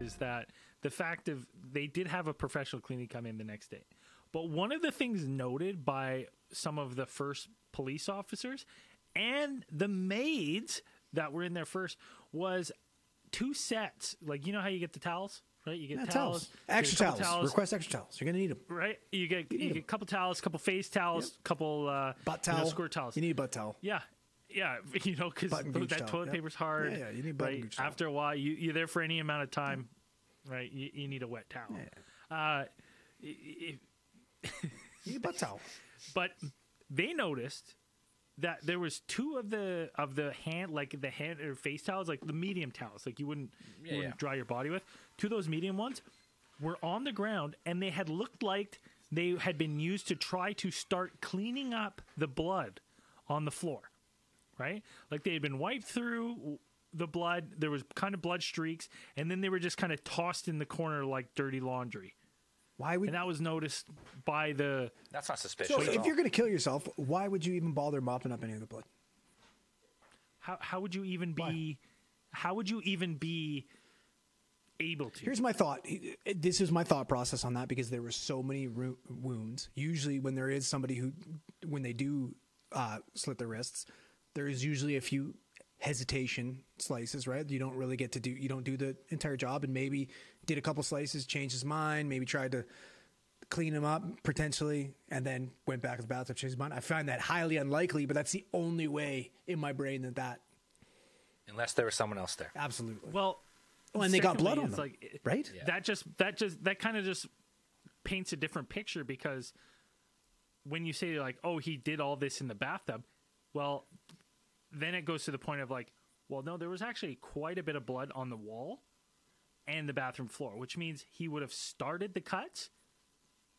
is that the fact of they did have a professional cleaning come in the next day. But one of the things noted by some of the first police officers and the maids that were in there first was two sets. Like you know how you get the towels, right? You get Yeah, towels, towels. you Extra couple towels. Request extra towels. You're gonna need them. right? You get you, get a couple towels, couple face towels, couple uh, Butt you know, towel. squirt towels. You need a butt towel. Yeah. Yeah, you know, because that towel, toilet yeah. paper's hard. Yeah, yeah, you need button right? gooch towel. After a while, you, you're there for any amount of time, right? You, you need a wet towel. Uh, i- i- You need a butt towel. but they noticed that there was two of the of the hand like the hand or face towels like the medium towels like you wouldn't you Yeah, wouldn't yeah. dry your body with two of those medium ones were on the ground and they had looked like they had been used to try to start cleaning up the blood on the floor right like they had been wiped through the blood there was kind of blood streaks and then they were just kind of tossed in the corner like dirty laundry Why would and that was noticed by the That's not suspicious. so at if all. you're gonna kill yourself, why would you even bother mopping up any of the blood? how how would you even be how would you even be able to Here's my thought. This is my thought process on that because there were so many ru- wounds. Usually, when there is somebody who, when they do uh, slit their wrists, there is usually a few hesitation slices. Right? You don't really get to do. You don't do the entire job, and maybe did a couple slices, changed his mind, maybe tried to clean him up potentially, and then went back to the bathtub, changed his mind. I find that highly unlikely, but that's the only way in my brain that that Unless there was someone else there. absolutely. well Oh, and they got blood secondly, on it's them, like right? Yeah. that just that just that kind of just paints a different picture because when you say like oh he did all this in the bathtub well then it goes to the point of like well no there was actually quite a bit of blood on the wall and the bathroom floor which means he would have started the cuts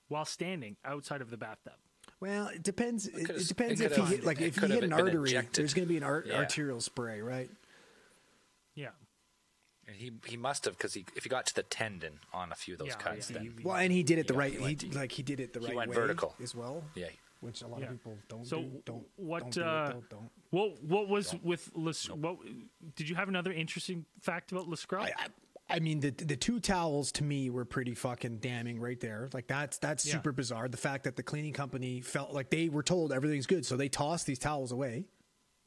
while standing outside of the bathtub Well, it depends. It, it depends it if you could've- hit like if you could've hit an artery. ejected. There's going to be an art, Yeah. arterial spray, right? yeah And he he must have because he if he got to the tendon on a few of those Yeah, cuts, yeah. then Well, and he did it the Yeah, right. he He, went deep. like he did it the He right went way vertical. as well. yeah. Which a lot Yeah. of people don't So do. Don't what Don't do uh, it, don't, what what was with Les, what did you have another interesting fact about Lescrow? I, I, I mean, the the two towels to me were pretty fucking damning right there. Like that's that's Yeah. super bizarre. The fact that the cleaning company felt like they were told everything's good, so they tossed these towels away.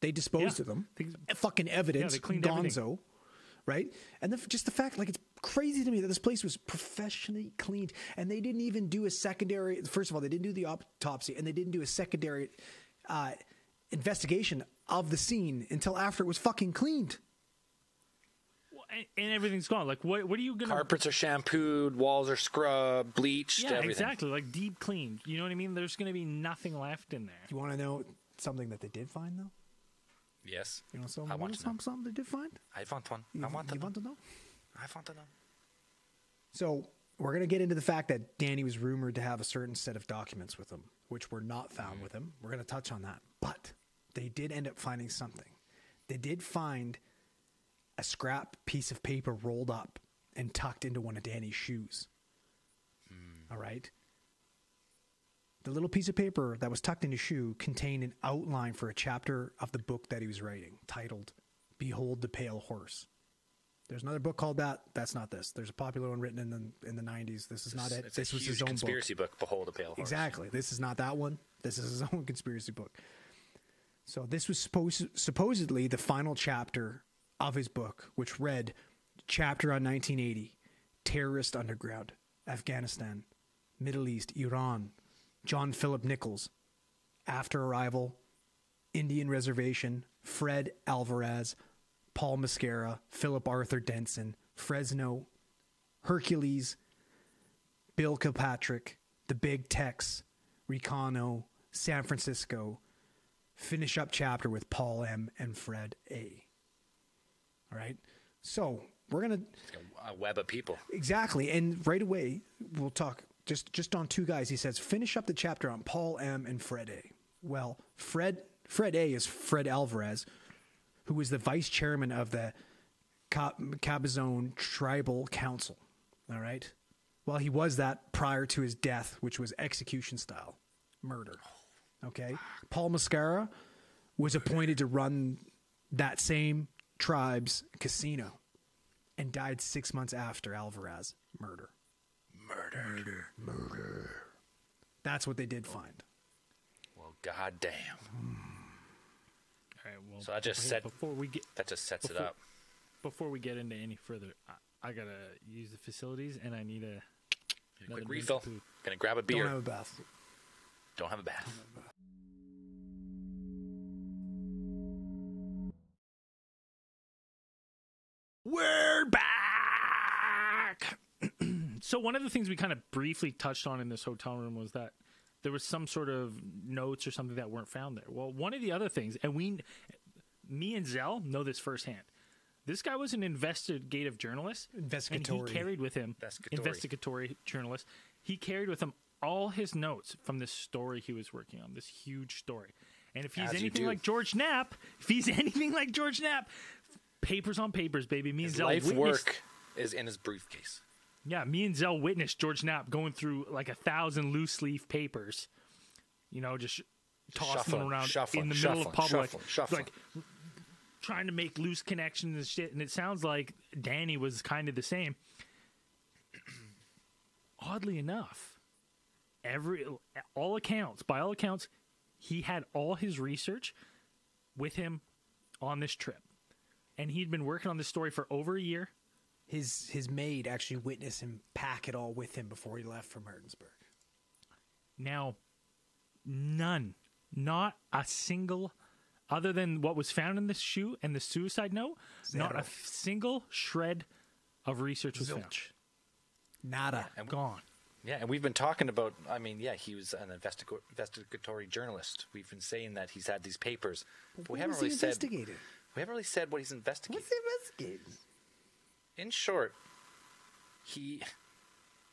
They disposed Yeah. of them. Fucking evidence. they cleaned everything. Gonzo. Right, and the, just the fact, like, it's crazy to me that this place was professionally cleaned, and they didn't even do a secondary. First of all, they didn't do the autopsy, and they didn't do a secondary uh, investigation of the scene until after it was fucking cleaned. and, and everything's gone. Like what what are you gonna Carpets are shampooed, walls are scrubbed, bleached, Yeah, everything. exactly. Like deep cleaned. You know what I mean? There's gonna be nothing left in there. You want to know something that they did find though? Yes. You know, some, I want to know. something, something they did find. I want one. You, I want to you know. want to know? I to know. So we're gonna get into the fact that Danny was rumored to have a certain set of documents with him, which were not found Mm-hmm. with him. We're gonna touch on that, but they did end up finding something. They did find a scrap piece of paper rolled up and tucked into one of Danny's shoes. Hmm. All right. The little piece of paper that was tucked in his shoe contained an outline for a chapter of the book that he was writing, titled "Behold the Pale Horse." There's another book called that. That's not this. There's a popular one written in the in the 90s. This is not it. This was his own book. conspiracy book. Behold a pale horse. Exactly. This is not that one. This is his own conspiracy book. So this was supposed supposedly the final chapter of his book, which read chapter on 1980, terrorist underground, Afghanistan, Middle East, Iran, John Philip Nichols, after arrival, Indian reservation, Fred Alvarez, Paul Morasca, Philip Arthur Denson, Fresno, Hercules, Bill Kilpatrick, The Big Tex, Ricano, San Francisco. Finish up chapter with Paul M and Fred A. All right. So we're gonna A web of people. exactly, and right away we'll talk just just on two guys. He says finish up the chapter on Paul M and Fred A. Well, Fred Fred A is Fred Alvarez, who was the vice chairman of the Cabazon Tribal Council. All right. Well, he was that prior to his death, which was execution style murder. Okay. Paul Morasca was appointed to run that same tribe's casino. and died six months after Alvarez murder. Murder. Murder. Murder. That's what they did find. Well, goddamn. All right. Well, So I just okay, said- before we get That just sets it up. before we get into any further, I, I gotta use the facilities, and I need a Quick refill. drink. Gonna grab a beer. Don't have a bath. Don't have a bath. We're back. so one of the things we kind of briefly touched on in this hotel room was that there was some sort of notes or something that weren't found there. Well, one of the other things, and we, me and Zell know this firsthand. This guy was an investigative journalist, and he carried with him Investigatory. investigatory journalist. He carried with him all his notes from this story he was working on, this huge story. And if he's As anything like George Knapp, if he's anything like George Knapp, papers on papers, baby. Me and Zell life witnessed- work is in his briefcase. Yeah, me and Zell witnessed George Knapp going through like a thousand loose leaf papers. You know, just tossing Shuffling, them around shuffling, in the middle of public, shuffling, shuffling. like trying to make loose connections and shit. And it sounds like Danny was kind of the same. Oddly enough, every all accounts, by all accounts, he had all his research with him on this trip, and he'd been working on this story for over a year. His his maid actually witnessed him pack it all with him before he left for Martinsburg. Now, none, not a single, other than what was found in the shoe and the suicide note, not a single shred of research was found. Zilch. Nada. And Gone. Yeah, and we've been talking about. I mean, yeah, he was an investiga- investigatory journalist. We've been saying that he's had these papers, but we haven't was he really said. We haven't really said what he's investigating. What's he investigating? In short, he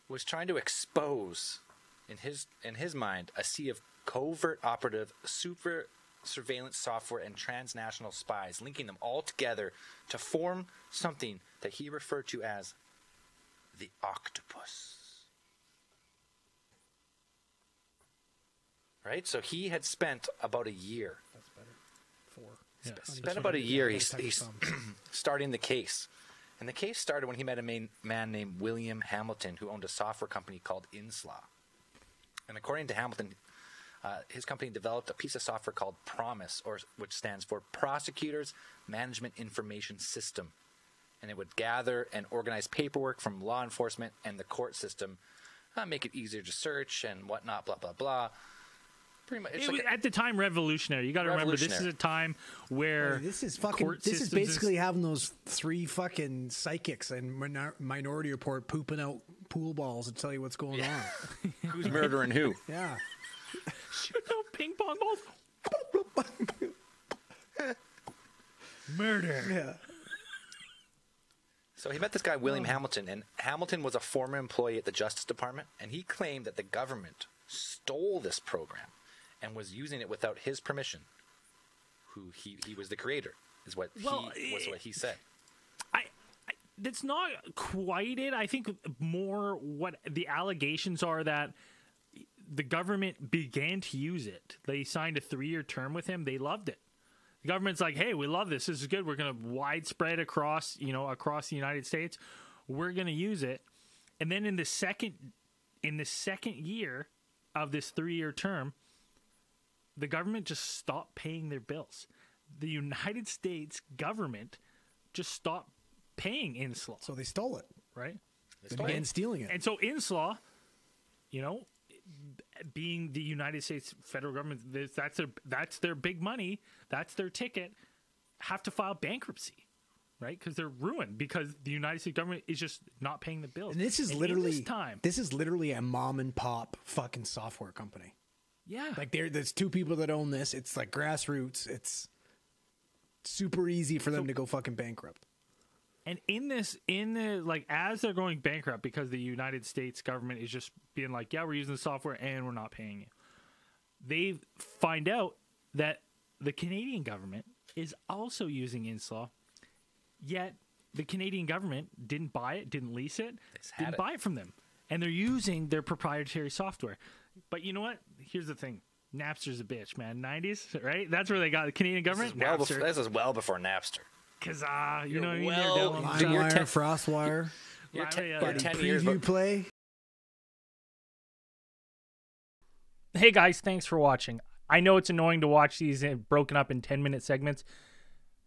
was trying to expose, in his in his mind, a sea of covert operative, super surveillance software, and transnational spies, linking them all together to form something that he referred to as the octopus. Right, so he had spent about a year That's better. Four. Yeah. spent about a year he's, he's starting the case. And the case started when he met a man named William Hamilton who owned a software company called Inslaw. And according to Hamilton, uh, his company developed a piece of software called PROMIS, or which stands for Prosecutors Management Information System. And it would gather and organize paperwork from law enforcement and the court system, uh, make it easier to search and whatnot, blah blah blah. Pretty much, it's It like was, a- at the time, revolutionary. You got to remember, this is a time where Hey, this is fucking. court This is systems basically having those three fucking psychics and minor, Minority Report pooping out pool balls to tell you what's going on. who's murdering who. Yeah. shooting out ping pong balls. Murder. Yeah. So he met this guy, William Hamilton, and Hamilton was a former employee at the Justice Department, and he claimed that the government stole this program and was using it without his permission. Who he, he was the creator, is what Well, he was eh, what he said. I, I that's not quite it. I think more what the allegations are that the government began to use it. They signed a three-year term with him. They loved it. The government's like, "Hey, we love this. This is good. We're going to widespread across, you know, across the United States. We're going to use it." And then in the second in the second year of this 3-year term, the government just stopped paying their bills. The United States government just stopped paying Inslaw, So they stole it. right? They began stealing it. And so Inslaw, you know, being the United States federal government, that's their that's their big money, that's their ticket, have to file bankruptcy, right? Because they're ruined because the United States government is just not paying the bills. And this is in literally this time. This is literally a mom and pop fucking software company. Yeah, Like there, there's two people that own this. It's like grassroots. It's super easy for them to go fucking bankrupt. And in this, in the like, as they're going bankrupt because the United States government is just being like, yeah, we're using the software and we're not paying you. They find out that the Canadian government is also using Inslaw, yet the Canadian government didn't buy it, didn't lease it, didn't it. buy it from them, and they're using their proprietary software. But you know what? Here's the thing. Napster's a bitch, man. 90s, right? That's where they got the Canadian This government. is, well Napster. before, this is well before Napster. Kazaa. You You're know what I mean? well- They're down on So you're LimeWire, ten- FrostWire, You're, Right, ten, yeah, you're yeah. 10 preview years, but play. Hey guys, thanks for watching. I know it's annoying to watch these uh, broken up in 10 minute segments,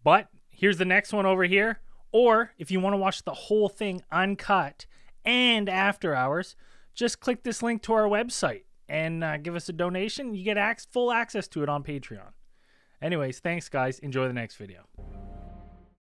but here's the next one over here. Or if you want to watch the whole thing uncut and after hours, just click this link to our website and uh, give us a donation. You get ac- full access to it on Patreon. Anyways, thanks guys. Enjoy the next video.